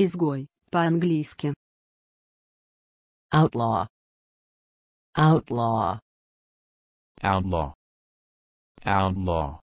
Изгой, по-английски. Outlaw. Outlaw. Outlaw. Outlaw.